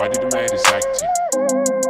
Why did the man acting?